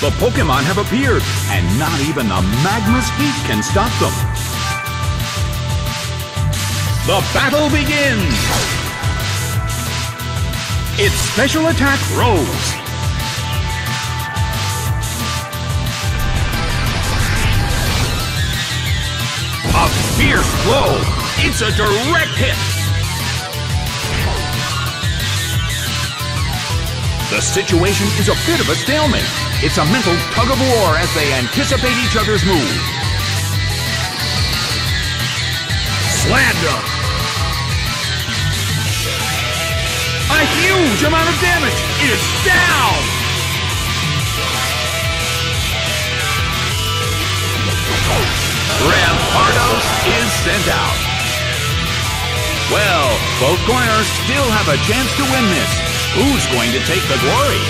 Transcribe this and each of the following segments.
The Pokemon have appeared, and not even the magma's heat can stop them. The battle begins! Its special attack rose. A fierce blow! It's a direct hit! The situation is a bit of a stalemate. It's a mental tug of war as they anticipate each other's move. Slander! A huge amount of damage! It's down! Rampardos is sent out. Well, both corners still have a chance to win this. Who's going to take the glory?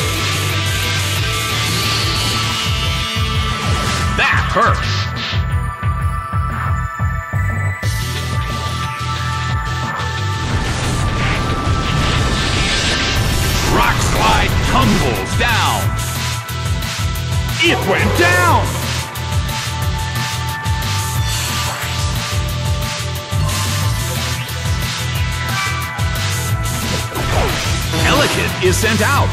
That hurt. Rock slide tumbles down. It went down. Is sent out.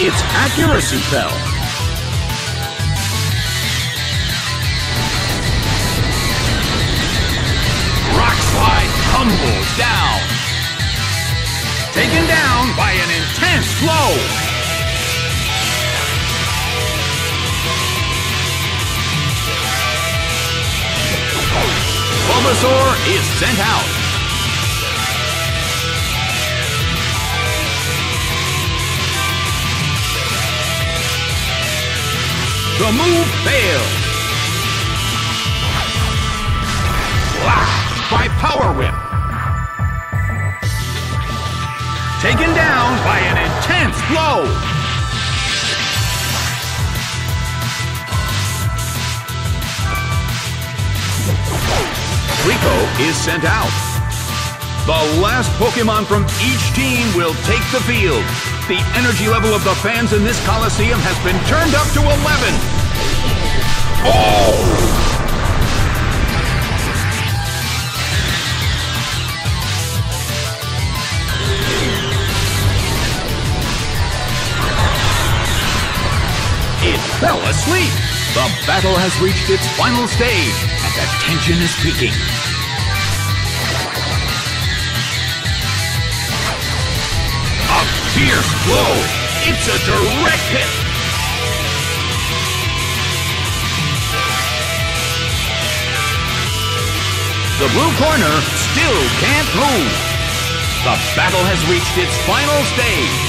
Its accuracy fell. Rock slide tumbles down. Taken down by an intense blow. Is sent out. The move fails. By Power Whip. Taken down by an intense blow. Is sent out. The last Pokemon from each team will take the field. The energy level of the fans in this Coliseum has been turned up to 11. Oh! It fell asleep. The battle has reached its final stage, and the tension is peaking. Fierce! It's a direct hit! The blue corner still can't move. The battle has reached its final stage.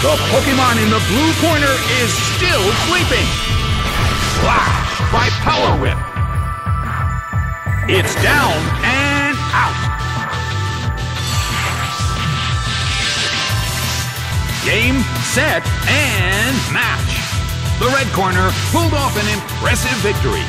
The Pokemon in the blue corner is still sleeping. Flash by Power Whip. It's down Game, set, and match. The red corner pulled off an impressive victory.